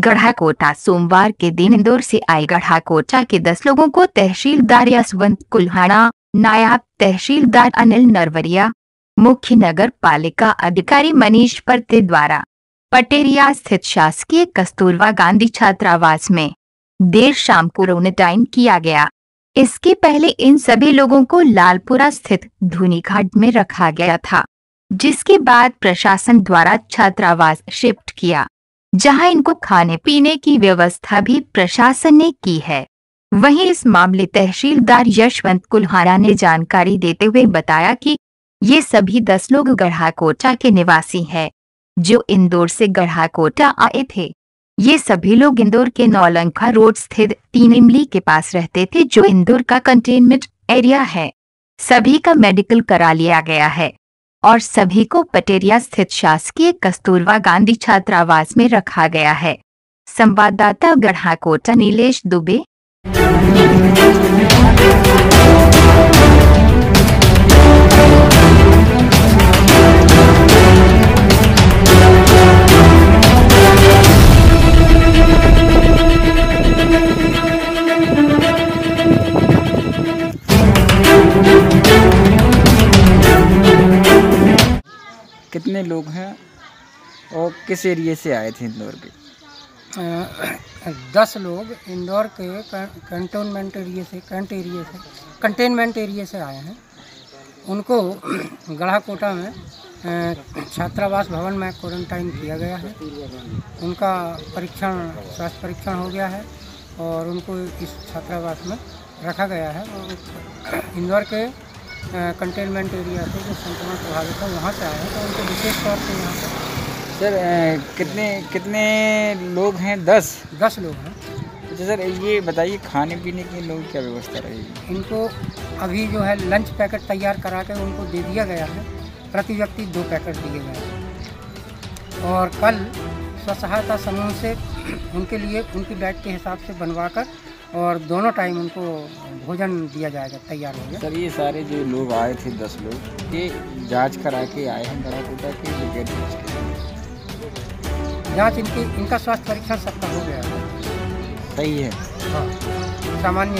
गढ़ाकोटा सोमवार के दिन इंदौर से आए गढ़ाकोटा के दस लोगों को तहसीलदार यशवंत कुल्हाड़ा नायब तहसीलदार अनिल नरवरिया, मुख्य नगर पालिका अधिकारी मनीष परते द्वारा, पटेरिया स्थित शासकीय कस्तूरबा गांधी छात्रावास में, देर शाम क्वारंटाइन किया गया। इसके पहले इन सभी लोगों को लालपुरा स्थित धुनीघाट में रखा गया था, जिसके बाद प्रशासन द्वारा छात्रावास शिफ्ट किया। जहाँ इनको खाने पीने की व्यवस्था भी प्रशासन ने की है। वहीं इस मामले तहसीलदार यशवंत कुल्हारा ने जानकारी देते हुए बताया कि ये सभी दस लोग गढ़ाकोटा के निवासी हैं, जो इंदौर से गढ़ाकोटा आए थे। ये सभी लोग इंदौर के नौलंखा रोड स्थित तीन इमली के पास रहते थे, जो इंदौर का कंटेनमेंट एरिया है। सभी का मेडिकल करा लिया गया है। और सभी को पटेरिया स्थित शासकीय कस्तूरबा गांधी छात्रावास में रखा गया है। संवाददाता गढ़ाकोटा नीलेश दुबे। कितने लोग हैं और किस एरिए से आए थे इंदौर के? दस लोग इंदौर के कंटोनमेंट एरिए से कंट एरिए से, कंटेनमेंट एरिए से आए हैं। उनको गढ़ाकोटा में छात्रावास भवन में क्वारंटाइन किया गया है। उनका परीक्षण, स्वास्थ्य परीक्षण हो गया है और उनको इस छात्रावास में रखा गया है। इंदौर के कंटेनमेंट एरिया से जो संक्रमण प्रभावित है वहाँ से आए हैं तो उनको विशेष तौर से यहाँ पर सर कितने कितने लोग हैं? दस? दस लोग हैं। अच्छा सर ये बताइए खाने पीने की लोग क्या व्यवस्था रहेगी? इनको अभी जो है लंच पैकेट तैयार करा के उनको दे दिया गया है। प्रति व्यक्ति दो पैकेट दिए गए हैं। और कल स्व सहायता समूह से उनके लिए उनकी डाइट के हिसाब से बनवाकर और दोनों टाइम उनको भोजन दिया जाएगा तैयार हो गया। सर ये सारे जो लोग आए थे दस लोग ये जाँच करा के आए हैं बड़ा के बगैर जाँच के जाँच इनकी इनका स्वास्थ्य परीक्षण सबका हो गया। सही है। हाँ सामान्य